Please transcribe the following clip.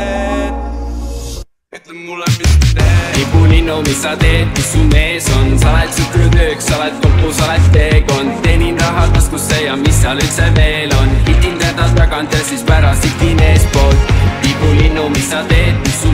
teed. Ütle mulle, mis sa teed. Tibulinnu, mis sa teed, mis su mees on, sa oled sõprudöök, sa oled kopu, sa oled teekond. Teenin raha taskusse ja mis seal üldse veel on. Hitin teda tagant ja siis pärast hitin eespoolt tibulinnu, mis sa teed, mis su